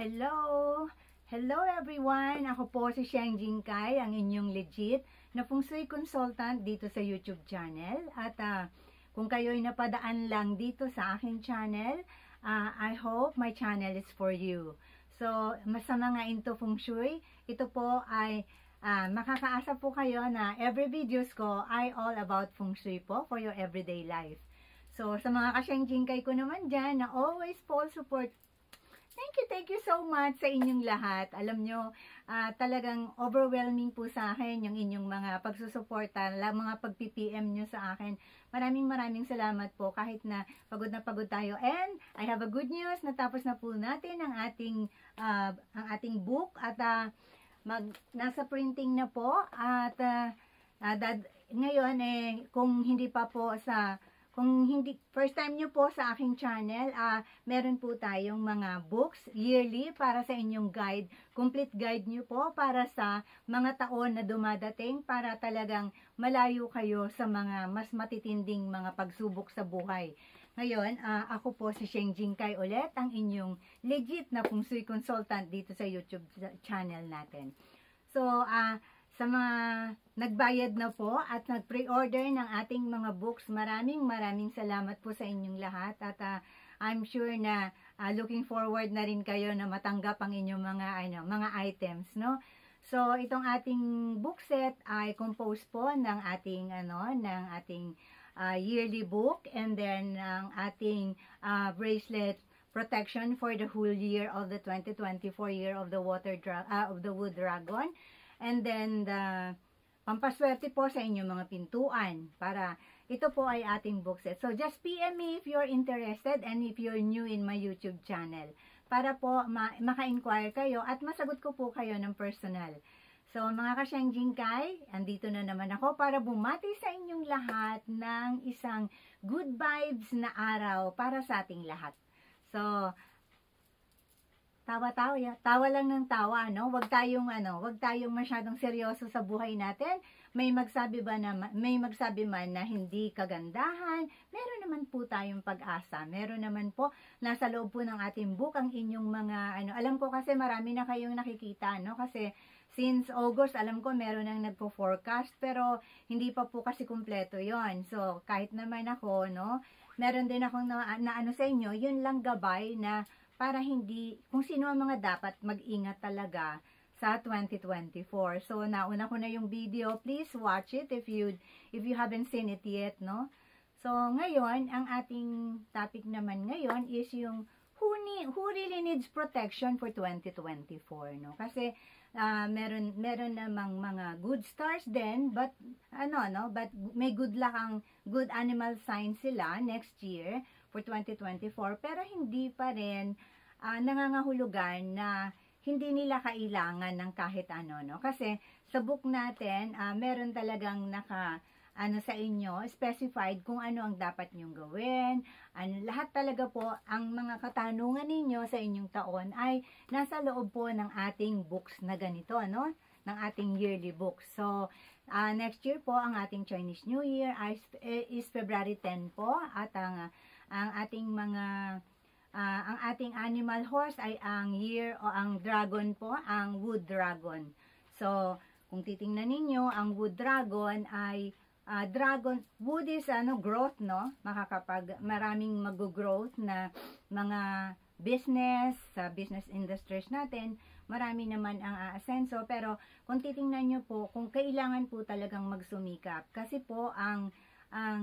Hello! Hello everyone! Ako po si Sheng Kai, ang inyong legit na feng shui consultant dito sa YouTube channel. At uh, kung kayo'y napadaan lang dito sa aking channel, uh, I hope my channel is for you. So, sa mga into feng shui, ito po ay uh, makakaasa po kayo na every videos ko ay all about feng shui po for your everyday life. So, sa mga kasyang ko naman dyan na always po support Thank you, thank you so much sa inyong lahat. Alam nyo, uh, talagang overwhelming po sa akin yung inyong mga pagsusuporta, mga pag-PPM nyo sa akin. Maraming maraming salamat po kahit na pagod na pagod tayo. And I have a good news, natapos na po natin ang ating, uh, ang ating book at uh, mag, nasa printing na po. At uh, uh, dad, ngayon, eh, kung hindi pa po sa kung hindi, first time nyo po sa aking channel, uh, meron po tayong mga books yearly para sa inyong guide. Complete guide nyo po para sa mga taon na dumadating para talagang malayo kayo sa mga mas matitinding mga pagsubok sa buhay. Ngayon, uh, ako po si Sheng Kai ulit, ang inyong legit na Feng Shui consultant dito sa YouTube channel natin. So, uh, sa mga nagbayad na po at nag-pre-order ng ating mga books. Maraming maraming salamat po sa inyong lahat at uh, I'm sure na uh, looking forward na rin kayo na matanggap ang inyong mga ano, mga items, no? So, itong ating book set ay composed po ng ating ano, ng ating uh, yearly book and then ng ating uh, bracelet protection for the whole year of the 2024 year of the water uh, of the wood dragon And then, the pampaswerte po sa inyong mga pintuan para ito po ay ating book set. So, just PM me if you're interested and if you're new in my YouTube channel para po ma maka-inquire kayo at masagot ko po kayo ng personal. So, mga kasyang Kai, andito na naman ako para bumati sa inyong lahat ng isang good vibes na araw para sa ating lahat. So, tawa-tawa, tawa lang ng tawa, no? Wag tayong ano, wag tayong masyadong seryoso sa buhay natin. May magsabi ba na may magsabi man na hindi kagandahan, meron naman po tayong pag-asa. Meron naman po nasa loob po ng ating book ang inyong mga ano, alam ko kasi marami na kayong nakikita, no? Kasi since August, alam ko meron nang nagpo-forecast pero hindi pa po kasi kumpleto 'yon. So, kahit naman ako, no, meron din akong na, na ano sa inyo, yun lang gabay na para hindi, kung sino ang mga dapat mag-ingat talaga sa 2024. So, nauna ko na yung video. Please watch it if you, if you haven't seen it yet, no? So, ngayon, ang ating topic naman ngayon is yung who, need, who really needs protection for 2024, no? Kasi, uh, meron, meron namang mga good stars din, but, ano, no? But, may good luck ang good animal sign sila next year for 2024, pero hindi pa rin uh, nangangahulugan na hindi nila kailangan ng kahit ano, no? Kasi sa book natin, uh, meron talagang naka ano sa inyo, specified kung ano ang dapat nyong gawin. Ano, lahat talaga po, ang mga katanungan ninyo sa inyong taon ay nasa loob po ng ating books na ganito, no? Ng ating yearly books. So, uh, next year po, ang ating Chinese New Year is, is February 10 po. At ang, ang ating mga Uh, ang ating animal horse ay ang year o ang dragon po, ang wood dragon. So, kung titingnan ninyo, ang wood dragon ay uh, dragon, wood is ano, growth, no? Makakapag, maraming mag-growth na mga business, sa business industries natin, marami naman ang aasenso. Pero, kung titingnan nyo po, kung kailangan po talagang magsumikap, kasi po ang ang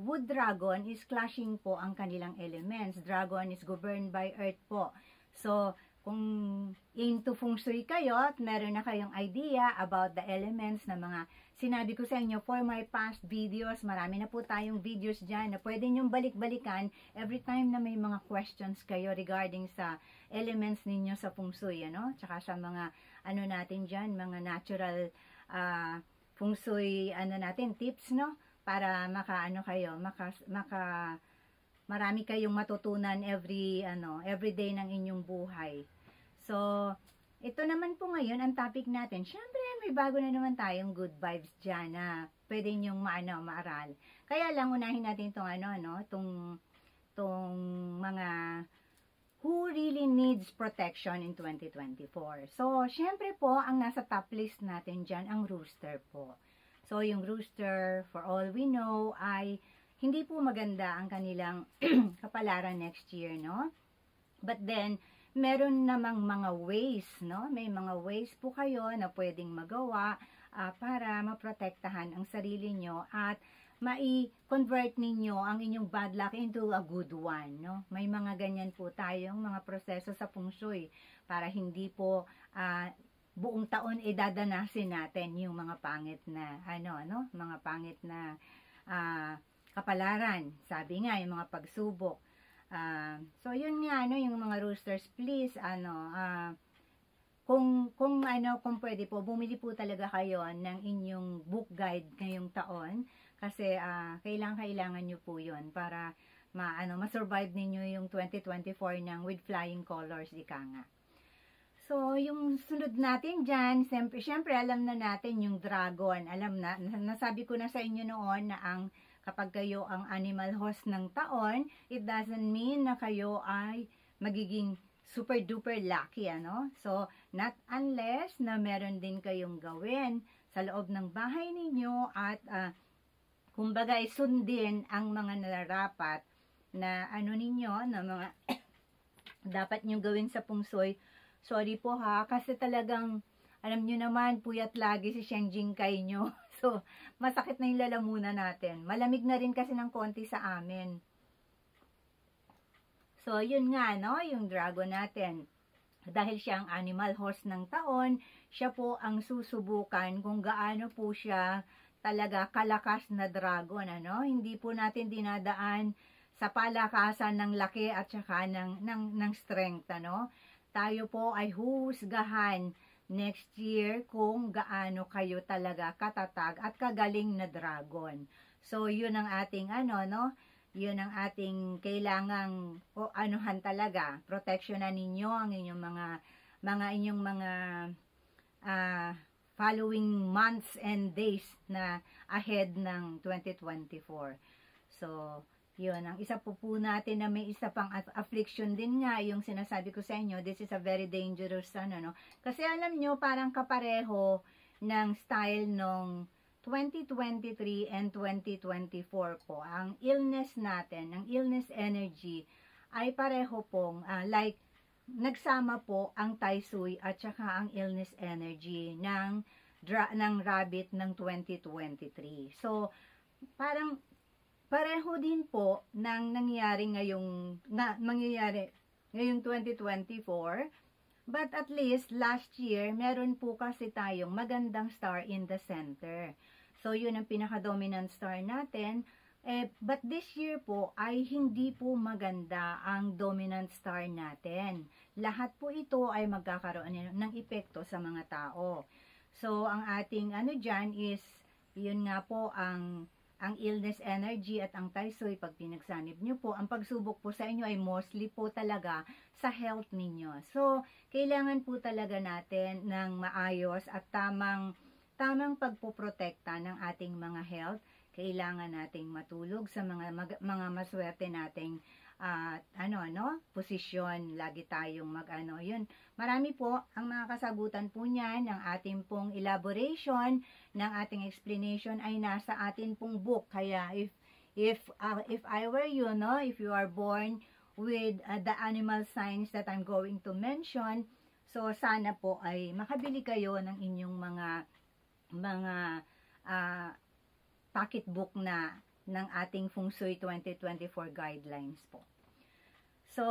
wood dragon is clashing po ang kanilang elements. Dragon is governed by earth po. So, kung into feng shui kayo at meron na kayong idea about the elements na mga sinabi ko sa inyo for my past videos, marami na po tayong videos dyan na pwede nyong balik-balikan every time na may mga questions kayo regarding sa elements ninyo sa feng shui, ano? Tsaka sa mga, ano natin dyan, mga natural uh, feng shui, ano natin, tips, no? Para makaano kayo, maka, maka marami kayong matutunan every ano, every day ng inyong buhay. So, ito naman po ngayon ang topic natin. Syempre, may bago na naman tayong good vibes diyan na pwede niyo maano, maaral. Kaya lang unahin natin tong ano, no, tong tong mga who really needs protection in 2024? So, syempre po, ang nasa top list natin dyan, ang rooster po. So, yung rooster, for all we know, ay hindi po maganda ang kanilang kapalaran next year, no? But then, meron namang mga ways, no? May mga ways po kayo na pwedeng magawa uh, para maprotektahan ang sarili nyo at mai-convert ninyo ang inyong bad luck into a good one, no? May mga ganyan po tayong mga proseso sa feng shui para hindi po uh, buong taon idadanasin natin yung mga pangit na ano ano, mga pangit na uh, kapalaran. Sabi nga yung mga pagsubok. Uh, so yun nga ano yung mga roosters please ano uh, kung kung ano kung pwede po bumili po talaga kayo ng inyong book guide ngayong taon kasi uh, kailangan kailangan niyo po 'yon para ma ano ma-survive ninyo yung 2024 ng with flying colors ika nga. So, yung sunod natin diyan, siyempre, siyempre alam na natin yung dragon. Alam na, nasabi ko na sa inyo noon na ang kapag kayo ang animal host ng taon, it doesn't mean na kayo ay magiging super duper lucky, ano? So, not unless na meron din kayong gawin sa loob ng bahay ninyo at uh, kumbaga sundin ang mga nararapat na ano ninyo, na mga dapat nyo gawin sa pungsoy. Sorry po ha, kasi talagang, alam nyo naman, puyat lagi si Sheng Jingkay nyo. So, masakit na yung lalamunan natin. Malamig na rin kasi ng konti sa amin. So, yun nga, no, yung dragon natin. Dahil siya ang animal host ng taon, siya po ang susubukan kung gaano po siya talaga kalakas na dragon, ano? Hindi po natin dinadaan sa palakasan ng laki at saka ng, ng, ng strength, ano? Tayo po ay husgahan next year kung gaano kayo talaga katatag at kagaling na dragon. So, yun ang ating ano, no? Yun ang ating kailangang o anuhan talaga. Proteksyonan ninyo ang inyong mga mga inyong mga uh, following months and days na ahead ng 2024. So, yun, ang isa po po natin na may isa pang affliction din nga, yung sinasabi ko sa inyo, this is a very dangerous, ano, no? Kasi alam nyo, parang kapareho ng style nung 2023 and 2024 po. Ang illness natin, ang illness energy, ay pareho pong, uh, like, nagsama po ang Tai Sui at saka ang illness energy ng dra- ng rabbit ng 2023. So, parang pareho din po ng nangyari ngayong na mangyayari ngayong 2024. But at least last year, meron po kasi tayong magandang star in the center. So, yun ang pinaka-dominant star natin eh, but this year po ay hindi po maganda ang dominant star natin. Lahat po ito ay magkakaroon ng epekto sa mga tao. So, ang ating ano dyan is, yun nga po ang ang illness energy at ang taisoy pag pinagsanib nyo po, ang pagsubok po sa inyo ay mostly po talaga sa health ninyo. So, kailangan po talaga natin ng maayos at tamang tamang pagpoprotekta ng ating mga health kailangan nating matulog sa mga mga maswerte nating uh, ano ano posisyon. Lagi tayong mag ano yun. Marami po ang mga kasagutan po niyan. Ng ating pong elaboration ng ating explanation ay nasa atin pong book. Kaya if if uh, if I were you no if you are born with uh, the animal signs that I'm going to mention so sana po ay makabili kayo ng inyong mga mga uh, pocketbook na ng ating Feng Shui 2024 guidelines po. So,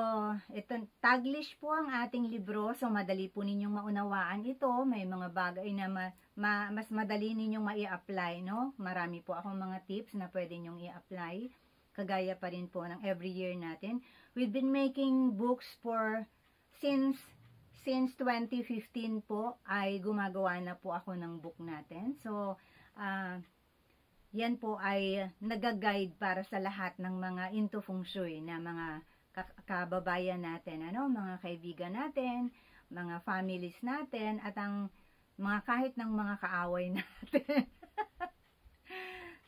ito, Taglish po ang ating libro. So, madali po ninyong maunawaan ito. May mga bagay na ma, ma, mas madali ninyong mai-apply, no? Marami po akong mga tips na pwede ninyong i-apply. Kagaya pa rin po ng every year natin. We've been making books for since since 2015 po ay gumagawa na po ako ng book natin. So, uh, yan po ay nagaguide para sa lahat ng mga into feng shui na mga kababayan natin, ano, mga kaibigan natin, mga families natin, at ang mga kahit ng mga kaaway natin.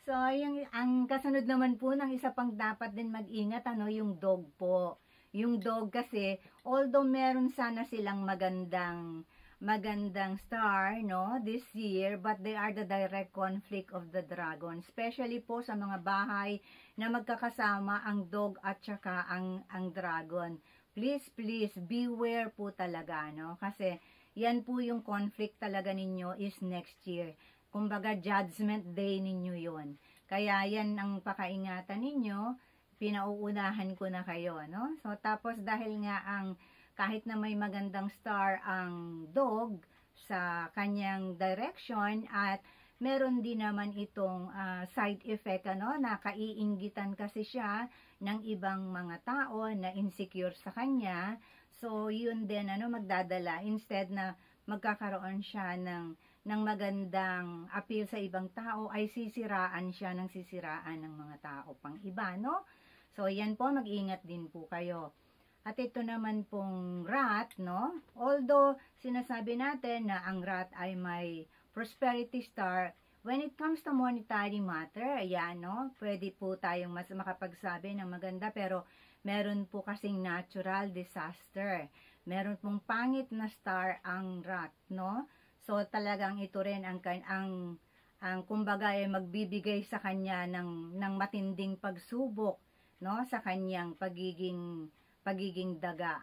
so, yung, ang kasunod naman po ng isa pang dapat din mag-ingat, ano, yung dog po. yung dog kasi, although meron sana silang magandang magandang star, no, this year, but they are the direct conflict of the dragon. Especially po sa mga bahay na magkakasama ang dog at saka ang, ang dragon. Please, please, beware po talaga, no, kasi yan po yung conflict talaga ninyo is next year. Kumbaga, judgment day ninyo yon Kaya yan ang pakaingatan ninyo, pinauunahan ko na kayo, no? So, tapos dahil nga ang kahit na may magandang star ang dog sa kanyang direction at meron din naman itong uh, side effect ano na kaiinggitan kasi siya ng ibang mga tao na insecure sa kanya. So yun din ano magdadala. Instead na magkakaroon siya ng ng magandang appeal sa ibang tao ay sisiraan siya ng sisiraan ng mga tao pang iba no? So yan po. Mag-ingat din po kayo at ito naman pong rat, no? Although, sinasabi natin na ang rat ay may prosperity star, when it comes to monetary matter, ayan, no? Pwede po tayong mas makapagsabi ng maganda, pero meron po kasing natural disaster. Meron pong pangit na star ang rat, no? So, talagang ito rin ang, ang, ang kumbaga ay magbibigay sa kanya ng, ng matinding pagsubok, no? Sa kanyang pagiging pagiging daga.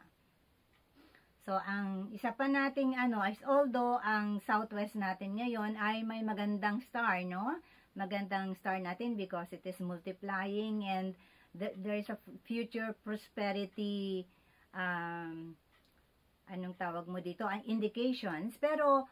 So, ang isa pa nating ano is although ang southwest natin ngayon ay may magandang star, no? Magandang star natin because it is multiplying and th there is a future prosperity um, anong tawag mo dito, ang indications. Pero,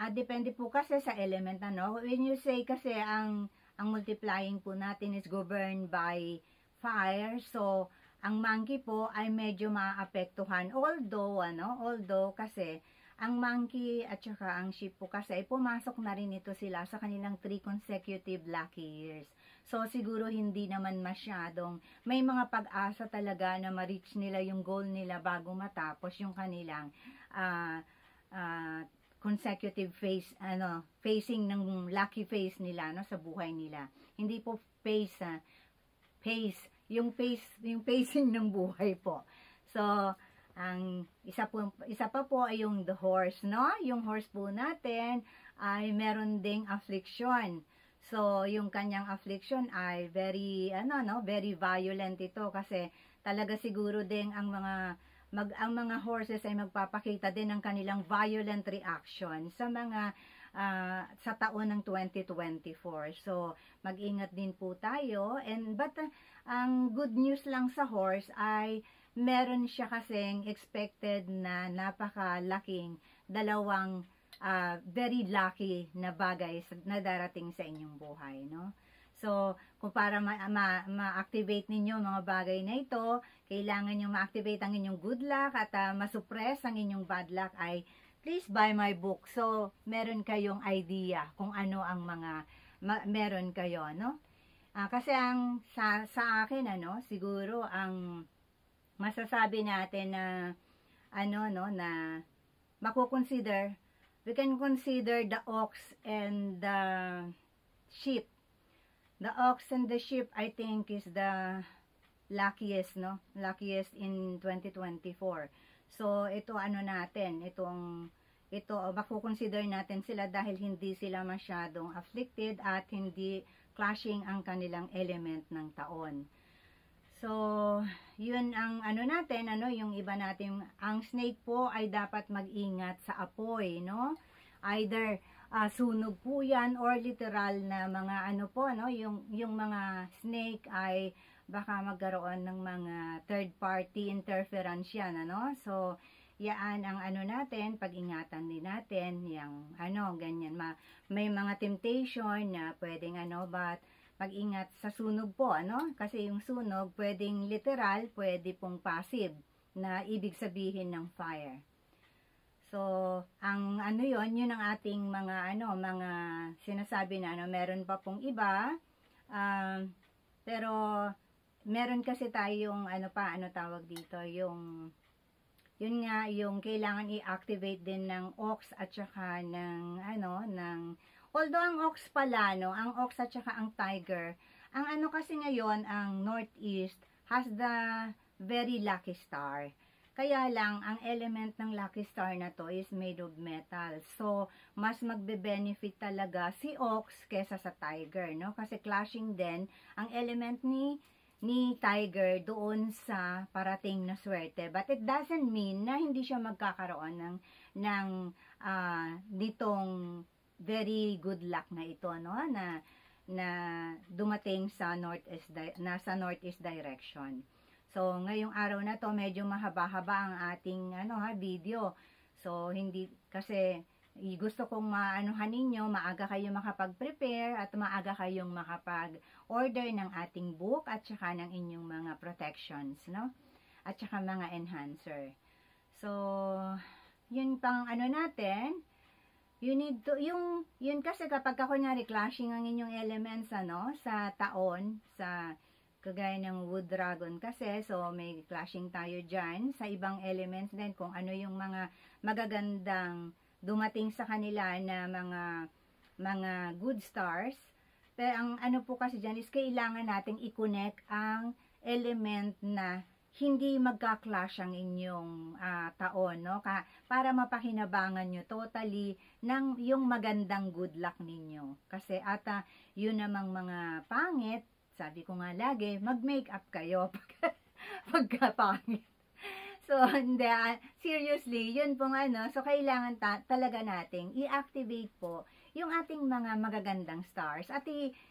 uh, depende po kasi sa element, ano? When you say kasi ang, ang multiplying po natin is governed by fire, so, ang monkey po ay medyo maapektuhan. Although, ano, although kasi, ang monkey at saka ang sheep po kasi ay pumasok na rin ito sila sa kanilang 3 consecutive lucky years. So, siguro hindi naman masyadong, may mga pag-asa talaga na ma-reach nila yung goal nila bago matapos yung kanilang uh, uh, consecutive phase, ano, facing ng lucky phase nila, no, sa buhay nila. Hindi po phase, uh, phase, yung pace yung pacing ng buhay po. So, ang isa po isa pa po ay yung the horse, no? Yung horse po natin ay meron ding affliction. So, yung kanyang affliction ay very ano no, very violent ito kasi talaga siguro ding ang mga mag ang mga horses ay magpapakita din ng kanilang violent reaction sa mga uh, sa taon ng 2024. So, mag-ingat din po tayo. And, but, uh, ang good news lang sa horse ay meron siya kasing expected na napakalaking dalawang uh, very lucky na bagay na darating sa inyong buhay, no? So, kung para ma-activate ma, ma ninyo mga bagay na ito, kailangan nyo ma-activate ang inyong good luck at uh, masuppress ang inyong bad luck ay please buy my book. So, meron kayong idea kung ano ang mga ma- meron kayo, no? Ah, kasi ang sa, sa akin, ano, siguro ang masasabi natin na ano, no, na mako-consider, we can consider the ox and the sheep. The ox and the sheep, I think, is the luckiest, no? Luckiest in 2024. So, ito ano natin, itong ito makukonsider natin sila dahil hindi sila masyadong afflicted at hindi clashing ang kanilang element ng taon. So, yun ang ano natin, ano, yung iba natin, ang snake po ay dapat mag-ingat sa apoy, no? Either uh, sunog po yan or literal na mga ano po, no? Yung, yung mga snake ay baka magkaroon ng mga third party interference yan, ano? So, yaan ang ano natin, pag-ingatan din natin, yung ano, ganyan, ma, may mga temptation na pwedeng ano, but pag-ingat sa sunog po, ano? Kasi yung sunog, pwedeng literal, pwede pong passive, na ibig sabihin ng fire. So, ang ano yon yun ang ating mga ano, mga sinasabi na ano, meron pa pong iba, um, pero meron kasi tayong ano pa, ano tawag dito, yung yun nga yung kailangan i-activate din ng ox at saka ng ano ng although ang ox pala no ang ox at saka ang tiger ang ano kasi ngayon ang northeast has the very lucky star. Kaya lang, ang element ng lucky star na to is made of metal. So, mas magbe-benefit talaga si Ox kesa sa Tiger, no? Kasi clashing din ang element ni ni Tiger doon sa parating na swerte. But it doesn't mean na hindi siya magkakaroon ng ng uh, ditong very good luck na ito, no? Na na dumating sa northeast nasa northeast direction. So, ngayong araw na to, medyo mahaba-haba ang ating ano ha, video. So, hindi kasi gusto kong maanuhan ninyo, maaga kayo makapag-prepare at maaga kayong makapag-order ng ating book at saka ng inyong mga protections, no? At saka mga enhancer. So, yun pang ano natin, you need to, yung, yun kasi kapag ka kunyari clashing ang inyong elements, ano, sa taon, sa, kagaya ng wood dragon kasi, so may clashing tayo dyan, sa ibang elements din, kung ano yung mga magagandang dumating sa kanila na mga, mga good stars, pero ang ano po kasi dyan is kailangan nating i-connect ang element na hindi magka-clash ang inyong uh, taon, no? Ka, para mapakinabangan nyo totally ng yung magandang good luck ninyo. Kasi ata, yun namang mga pangit, sabi ko nga lagi, mag-makeup kayo pagka pangit. So, hindi, uh, seriously, yun pong ano, so kailangan ta talaga nating i-activate po yung ating mga magagandang stars at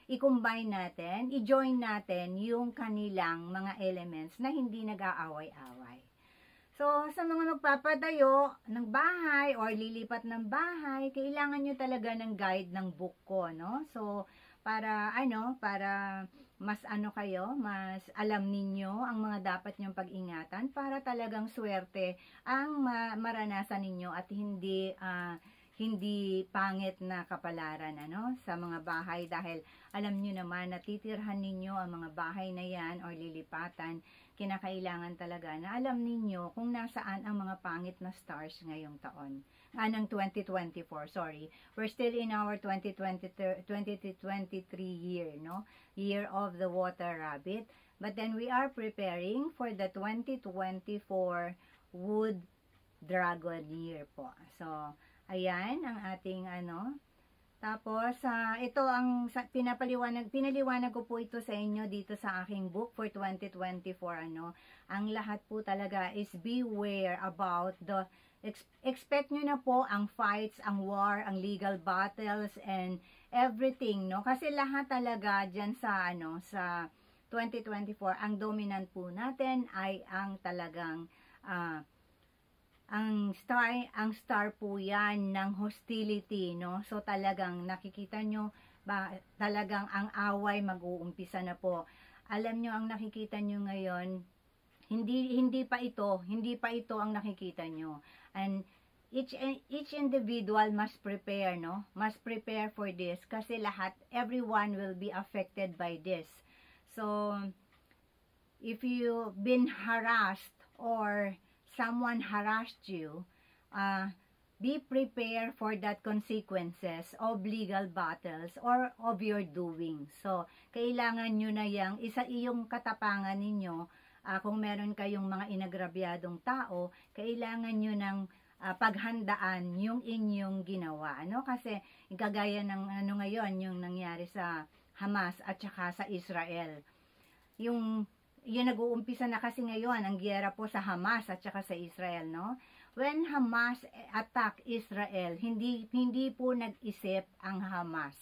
i-combine natin, i-join natin yung kanilang mga elements na hindi nag-aaway-away. So, sa mga magpapadayo ng bahay or lilipat ng bahay, kailangan nyo talaga ng guide ng book ko, no? So, para ano, para mas ano kayo, mas alam ninyo ang mga dapat nyong pag-ingatan para talagang swerte ang maranasan ninyo at hindi uh, hindi pangit na kapalaran ano sa mga bahay. Dahil alam niyo naman natitirhan ninyo ang mga bahay na yan or lilipatan. Kinakailangan talaga na alam ninyo kung nasaan ang mga pangit na stars ngayong taon anong 2024 sorry we're still in our 2023 2023 year no year of the water rabbit but then we are preparing for the 2024 wood dragon year po so Ayan, ang ating ano. Tapos, uh, ito ang pinapaliwanag, pinaliwanag ko po ito sa inyo dito sa aking book for 2024, ano. Ang lahat po talaga is beware about the, ex, expect nyo na po ang fights, ang war, ang legal battles, and everything, no. Kasi lahat talaga dyan sa, ano, sa 2024, ang dominant po natin ay ang talagang, uh, ang star ang star po yan ng hostility no? So talagang nakikita nyo ba talagang ang away mag-uumpisa na po. Alam nyo ang nakikita nyo ngayon hindi hindi pa ito hindi pa ito ang nakikita nyo and each each individual must prepare no must prepare for this kasi lahat everyone will be affected by this so if you been harassed or someone harassed you, uh, be prepared for that consequences of legal battles or of your doing. So, kailangan nyo na yung isa iyong katapangan ninyo, uh, kung meron kayong mga inagrabyadong tao, kailangan nyo ng uh, paghandaan yung inyong ginawa. Ano? Kasi, kagaya ng ano ngayon, yung nangyari sa Hamas at saka sa Israel. Yung yun nag-uumpisa na kasi ngayon ang giyera po sa Hamas at saka sa Israel, no? When Hamas attack Israel, hindi hindi po nag-isip ang Hamas.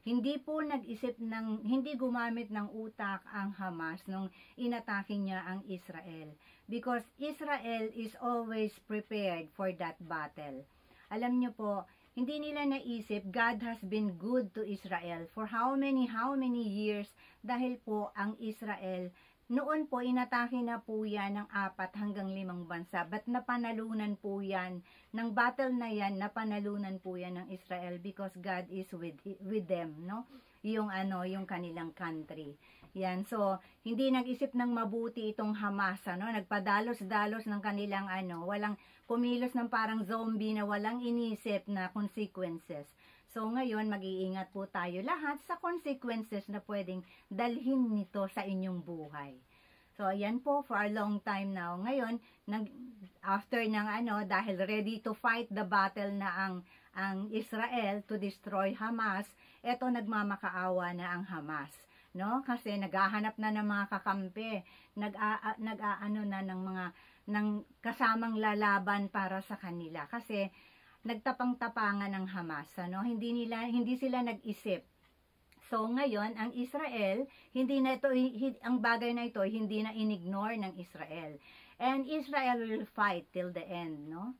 Hindi po nag-isip ng hindi gumamit ng utak ang Hamas nung inatake niya ang Israel because Israel is always prepared for that battle. Alam niyo po, hindi nila naisip God has been good to Israel for how many how many years dahil po ang Israel noon po, inatake na po yan ng apat hanggang limang bansa. But napanalunan po yan, ng battle na yan, napanalunan po yan ng Israel because God is with, with them, no? Yung ano, yung kanilang country. Yan, so, hindi nag-isip ng mabuti itong Hamas, ano? Nagpadalos-dalos ng kanilang ano, walang kumilos ng parang zombie na walang inisip na consequences. So, ngayon, mag-iingat po tayo lahat sa consequences na pwedeng dalhin nito sa inyong buhay. So, yan po for a long time now. Ngayon, nag, after ng ano, dahil ready to fight the battle na ang, ang Israel to destroy Hamas, eto nagmamakaawa na ang Hamas. No? Kasi naghahanap na ng mga kakampi, nag-a, nag-aano na ng mga ng kasamang lalaban para sa kanila kasi nagtapang-tapangan ng Hamas ano? Hindi nila hindi sila nag-isip. So ngayon ang Israel hindi na ito ang bagay na ito hindi na inignore ng Israel. And Israel will fight till the end no?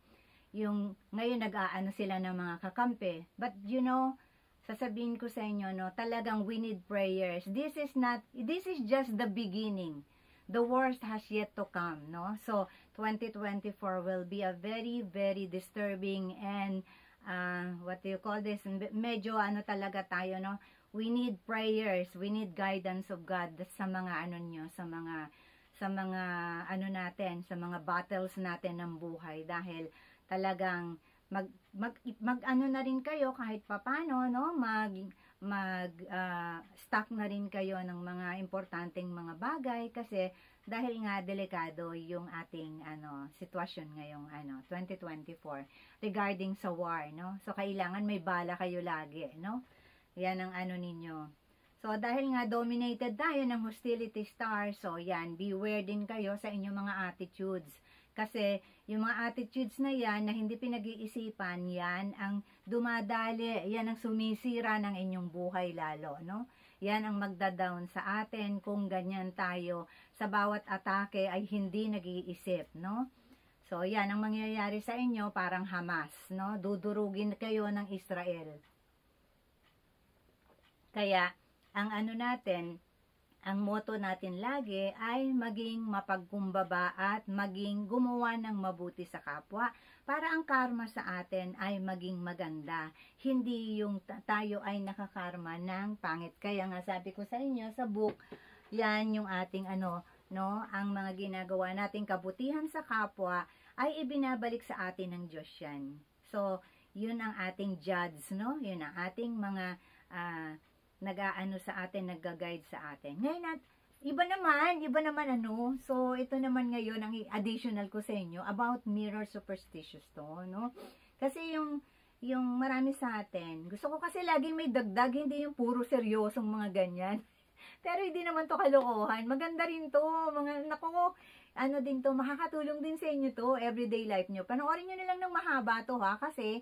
Yung ngayon nag-aano sila ng mga kakampi. But you know sasabihin ko sa inyo no talagang we need prayers. This is not this is just the beginning the worst has yet to come, no? So, 2024 will be a very, very disturbing and, uh, what do you call this? Medyo ano talaga tayo, no? We need prayers, we need guidance of God sa mga ano nyo, sa mga, sa mga ano natin, sa mga battles natin ng buhay dahil talagang mag, mag, mag ano na rin kayo kahit papano, no? Mag, mag uh, stock na rin kayo ng mga importanteng mga bagay kasi dahil nga delikado yung ating ano sitwasyon ngayong ano 2024 regarding sa war no? So kailangan may bala kayo lagi no? Yan ang ano ninyo. So dahil nga dominated tayo ng hostility star so yan beware din kayo sa inyong mga attitudes kasi yung mga attitudes na yan na hindi pinag-iisipan, yan ang dumadali, yan ang sumisira ng inyong buhay lalo, no? Yan ang magda-down sa atin kung ganyan tayo sa bawat atake ay hindi nag-iisip, no? So, yan ang mangyayari sa inyo parang Hamas, no? Dudurugin kayo ng Israel. Kaya, ang ano natin, ang motto natin lagi ay maging mapagkumbaba at maging gumawa ng mabuti sa kapwa para ang karma sa atin ay maging maganda. Hindi yung tayo ay nakakarma ng pangit. Kaya nga sabi ko sa inyo sa book, yan yung ating ano, no, ang mga ginagawa nating kabutihan sa kapwa ay ibinabalik sa atin ng Diyos yan. So, yun ang ating judge, no? Yun ang ating mga uh, nag-aano sa atin, nag-guide sa atin. Ngayon at iba naman, iba naman ano. So, ito naman ngayon ang additional ko sa inyo about mirror superstitious to, no? Kasi yung yung marami sa atin, gusto ko kasi laging may dagdag, hindi yung puro seryosong mga ganyan. Pero hindi naman to kalokohan. Maganda rin to. Mga, nako, ano din to, makakatulong din sa inyo to, everyday life nyo. Panoorin nyo na lang ng mahaba to ha, kasi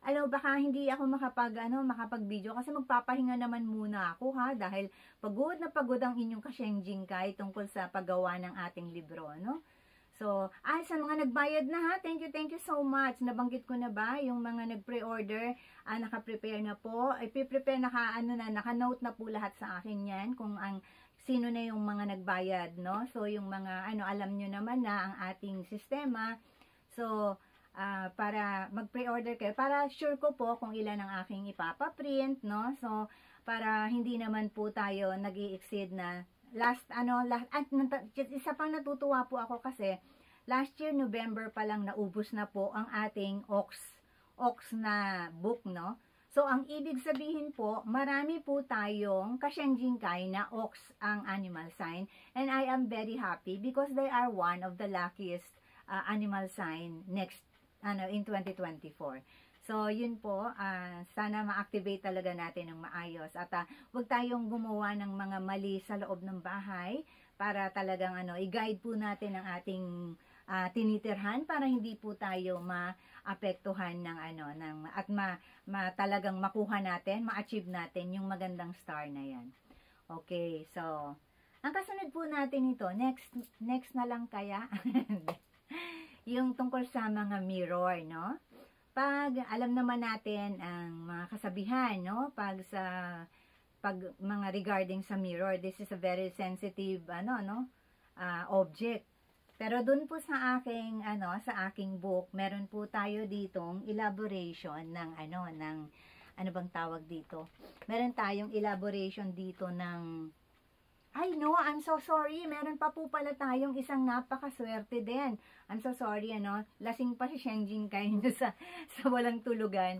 alam baka hindi ako makapag ano makapag video kasi magpapahinga naman muna ako ha dahil pagod na pagod ang inyong kasyengjing kay tungkol sa paggawa ng ating libro no So, ay sa mga nagbayad na ha, thank you, thank you so much. Nabanggit ko na ba yung mga nag-pre-order, ah, naka-prepare na po. Ay, prepare naka, ano na, naka-note na po lahat sa akin yan kung ang sino na yung mga nagbayad, no? So, yung mga, ano, alam nyo naman na ang ating sistema. So, uh, para mag-pre-order kayo para sure ko po kung ilan ang aking ipapaprint, no? So, para hindi naman po tayo nag exceed na last, ano, last, at isa pang natutuwa po ako kasi last year November pa lang naubos na po ang ating ox, ox na book, no? So, ang ibig sabihin po, marami po tayong kasyangjingkay na ox ang animal sign. And I am very happy because they are one of the luckiest uh, animal sign next ano, in 2024. So, yun po, uh, sana ma-activate talaga natin ng maayos. At uh, huwag tayong gumawa ng mga mali sa loob ng bahay para talagang ano, i-guide po natin ang ating uh, tinitirhan para hindi po tayo maapektuhan ng ano ng at ma, ma talagang makuha natin, ma-achieve natin yung magandang star na 'yan. Okay, so ang kasunod po natin ito, next next na lang kaya. yung tungkol sa mga mirror, no? Pag alam naman natin ang mga kasabihan, no? Pag sa pag mga regarding sa mirror, this is a very sensitive ano, no? Uh, object. Pero dun po sa aking ano, sa aking book, meron po tayo ditong elaboration ng ano, ng ano bang tawag dito? Meron tayong elaboration dito ng ay no, I'm so sorry. Meron pa po pala tayong isang napakaswerte din. I'm so sorry, ano. Lasing pa si Shenjin kayo sa, sa walang tulugan.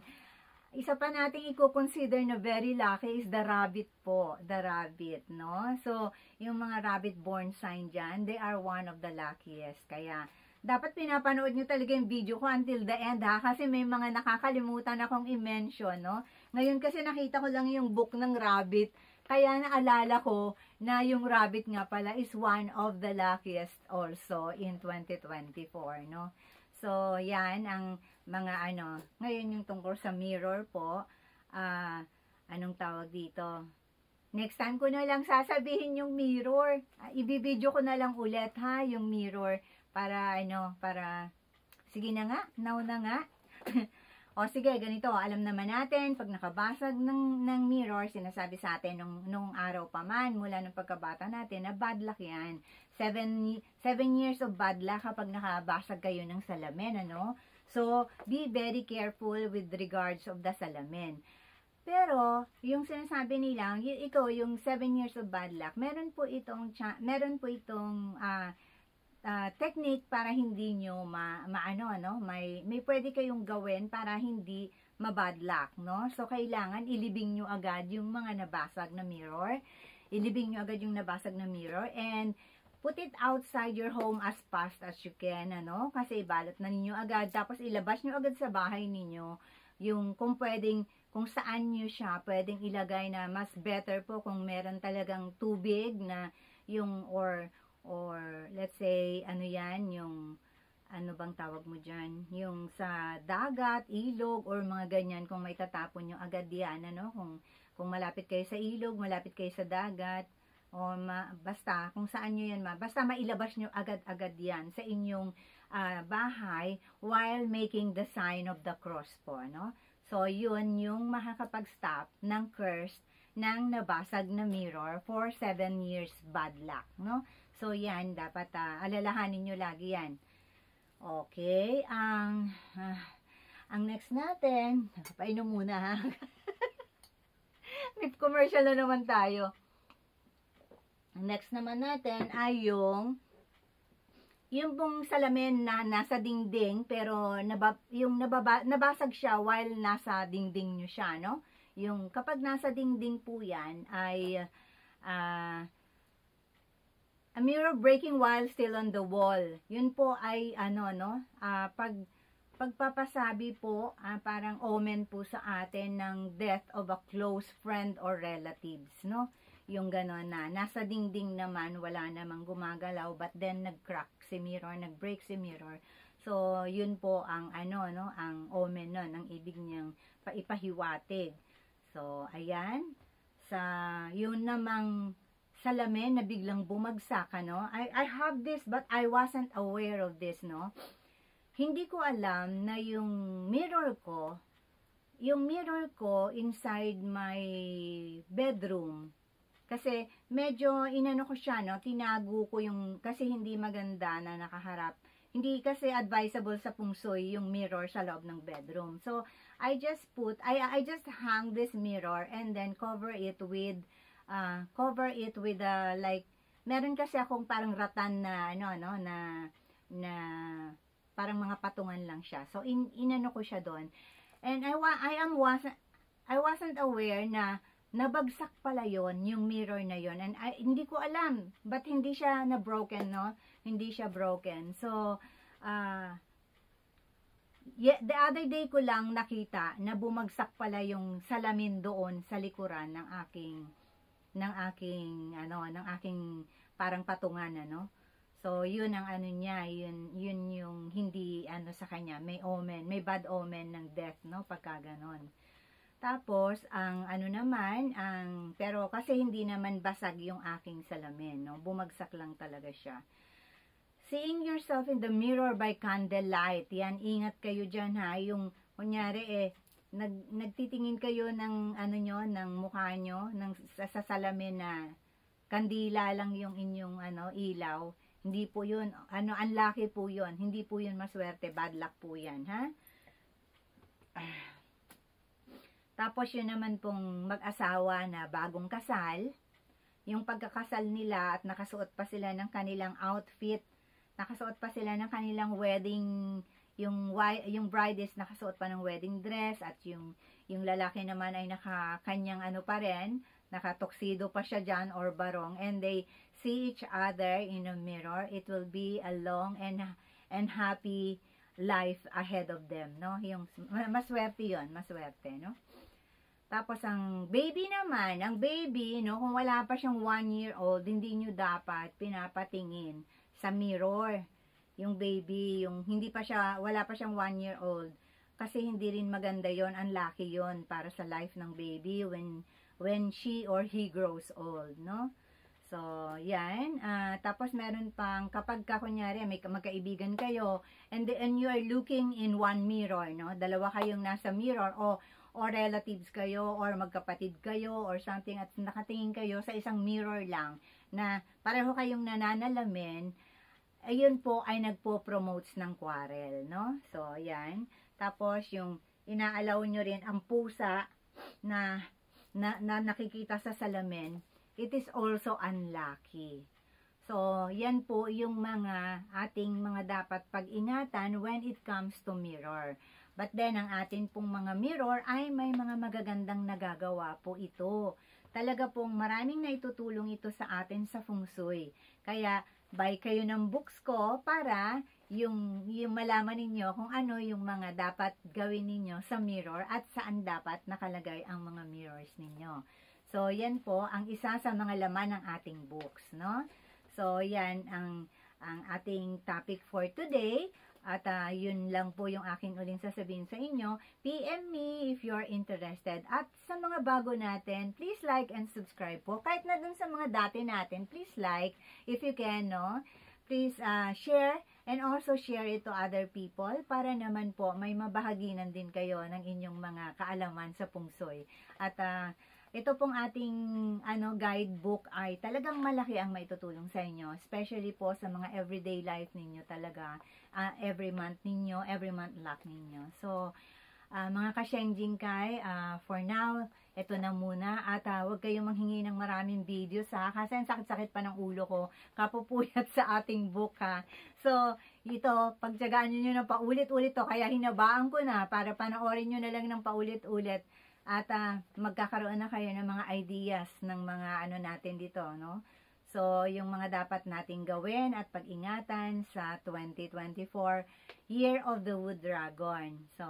isa pa nating i-consider na very lucky is the rabbit po, the rabbit, no? So, yung mga rabbit born sign dyan, they are one of the luckiest. Kaya, dapat pinapanood nyo talaga yung video ko until the end ha, kasi may mga nakakalimutan akong i-mention, no? Ngayon kasi nakita ko lang yung book ng rabbit, kaya naalala ko na yung rabbit nga pala is one of the luckiest also in 2024, no? So, yan ang mga ano, ngayon yung tungkol sa mirror po, ah, uh, anong tawag dito? Next time ko na lang sasabihin yung mirror. Uh, ibibideo ko na lang ulit ha, yung mirror para ano, para sige na nga, now na nga. o sige, ganito, alam naman natin, pag nakabasag ng, ng mirror, sinasabi sa atin nung, nung araw pa man, mula nung pagkabata natin, na bad luck yan. Seven, seven years of bad luck kapag nakabasag kayo ng salamin, ano? So, be very careful with regards of the salamin. Pero, yung sinasabi nila, ikaw, yung 7 years of bad luck, meron po itong, meron po itong uh, uh, technique para hindi nyo ma, maano, ano, may, may pwede kayong gawin para hindi mabad luck, no? So, kailangan ilibing nyo agad yung mga nabasag na mirror. Ilibing nyo agad yung nabasag na mirror and put it outside your home as fast as you can, ano? Kasi ibalot na ninyo agad, tapos ilabas nyo agad sa bahay ninyo, yung kung pwedeng, kung saan nyo siya, pwedeng ilagay na mas better po kung meron talagang tubig na yung, or, or, let's say, ano yan, yung, ano bang tawag mo dyan, yung sa dagat, ilog, or mga ganyan, kung may tatapon nyo agad yan, ano, kung, kung malapit kayo sa ilog, malapit kayo sa dagat, o ma, basta kung saan nyo yan ma, basta mailabas nyo agad-agad yan sa inyong uh, bahay while making the sign of the cross po, no? So, yun yung makakapag-stop ng curse ng nabasag na mirror for 7 years bad luck, no? So, yan, dapat uh, alalahanin nyo lagi yan. Okay, ang uh, ang next natin, painom muna ha. May commercial na naman tayo. Next naman natin ay yung yung pong salamin na nasa dingding pero naba, yung nababa, nabasag siya while nasa dingding nyo siya, no? Yung kapag nasa dingding po yan ay uh, a mirror breaking while still on the wall. Yun po ay ano, no? Uh, pag pagpapasabi po, uh, parang omen po sa atin ng death of a close friend or relatives, no? yung gano'n na nasa dingding naman wala namang gumagalaw but then nag-crack si mirror, nag-break si mirror. So, yun po ang ano, no, ang omen nun, ang ibig niyang paipahiwatig. So, ayan. Sa, yun namang salamin na biglang bumagsak, ano. I, I have this but I wasn't aware of this, no. Hindi ko alam na yung mirror ko, yung mirror ko inside my bedroom, kasi medyo inano ko siya, no, tinago ko yung, kasi hindi maganda na nakaharap. Hindi kasi advisable sa pungsoy yung mirror sa loob ng bedroom. So, I just put, I, I just hang this mirror and then cover it with, uh, cover it with a, like, meron kasi akong parang ratan na, ano, no, na, na, parang mga patungan lang siya. So, in, inano ko siya doon. And I, wa I am wasn't, I wasn't aware na nabagsak pala yon yung mirror na yon and I, hindi ko alam but hindi siya na broken no hindi siya broken so uh, the other day ko lang nakita na bumagsak pala yung salamin doon sa likuran ng aking ng aking ano ng aking parang patungan ano so yun ang ano niya yun yun yung hindi ano sa kanya may omen may bad omen ng death no pagka ganon tapos, ang ano naman, ang, pero kasi hindi naman basag yung aking salamin, no? Bumagsak lang talaga siya. Seeing yourself in the mirror by candlelight. Yan, ingat kayo dyan ha. Yung, kunyari eh, nag, nagtitingin kayo ng, ano nyo, ng mukha nyo, ng, sa, sa salamin na kandila lang yung inyong, ano, ilaw. Hindi po yun, ano, unlucky po yun. Hindi po yun maswerte, bad luck po yan, ha? Tapos yun naman pong mag-asawa na bagong kasal, yung pagkakasal nila at nakasuot pa sila ng kanilang outfit, nakasuot pa sila ng kanilang wedding yung yung bride is nakasuot pa ng wedding dress at yung yung lalaki naman ay naka kanyang ano pa rin, nakatoksido pa siya diyan or barong and they see each other in a mirror, it will be a long and and happy life ahead of them, no? Yung maswerte 'yon, maswerte, no? Tapos ang baby naman, ang baby, no, kung wala pa siyang one year old, hindi nyo dapat pinapatingin sa mirror yung baby, yung hindi pa siya, wala pa siyang one year old. Kasi hindi rin maganda yon unlucky yon para sa life ng baby when when she or he grows old, no? So, yan. Uh, tapos, meron pang, kapag ka, kunyari, may magkaibigan kayo, and, the, and you are looking in one mirror, no? Dalawa kayong nasa mirror, o, o relatives kayo, or magkapatid kayo, or something, at nakatingin kayo sa isang mirror lang, na pareho kayong nananalamin, ayun po ay nagpo-promotes ng quarrel, no? So, yan. Tapos, yung inaalaw nyo rin ang pusa na, na, na nakikita sa salamin, it is also unlucky. So, yan po yung mga ating mga dapat pag-ingatan when it comes to mirror. But then, ang atin pong mga mirror ay may mga magagandang nagagawa po ito. Talaga pong maraming naitutulong ito sa atin sa feng shui. Kaya, buy kayo ng books ko para yung, yung malaman ninyo kung ano yung mga dapat gawin ninyo sa mirror at saan dapat nakalagay ang mga mirrors ninyo. So, yan po ang isa sa mga laman ng ating books, no? So, yan ang, ang ating topic for today. At uh, yun lang po yung aking uling sasabihin sa inyo. PM me if you're interested. At sa mga bago natin, please like and subscribe po. Kahit na dun sa mga dati natin, please like if you can, no? Please uh, share and also share it to other people para naman po may mabahaginan din kayo ng inyong mga kaalaman sa pungsoy. At uh, ito pong ating ano guidebook ay talagang malaki ang maitutulong sa inyo, especially po sa mga everyday life ninyo talaga, uh, every month ninyo, every month luck ninyo. So, uh, mga ka-Shenjing Kai, uh, for now, ito na muna. At uh, huwag kayong manghingi ng maraming videos ha? Kasi ang sakit-sakit pa ng ulo ko kapupuyat sa ating book ha? So ito pagtsagaan nyo na paulit-ulit to kaya hinabaan ko na para panoorin nyo na lang ng paulit-ulit at uh, magkakaroon na kayo ng mga ideas ng mga ano natin dito, no? So, yung mga dapat nating gawin at pag-ingatan sa 2024 Year of the Wood Dragon. So,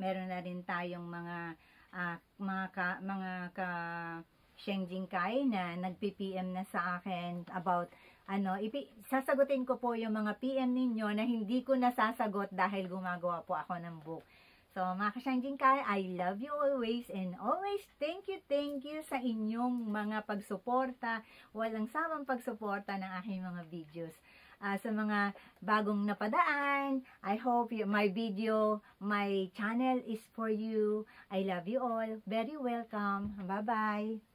meron na rin tayong mga uh, mga ka, mga ka Shengjing Kai na nagpi-PM na sa akin about ano, ipi, sasagutin ko po yung mga PM ninyo na hindi ko nasasagot dahil gumagawa po ako ng book. So, mga kasyangking kay, I love you always and always thank you, thank you sa inyong mga pagsuporta, walang samang pagsuporta ng aking mga videos. Uh, sa mga bagong napadaan, I hope you, my video, my channel is for you. I love you all. Very welcome. Bye-bye.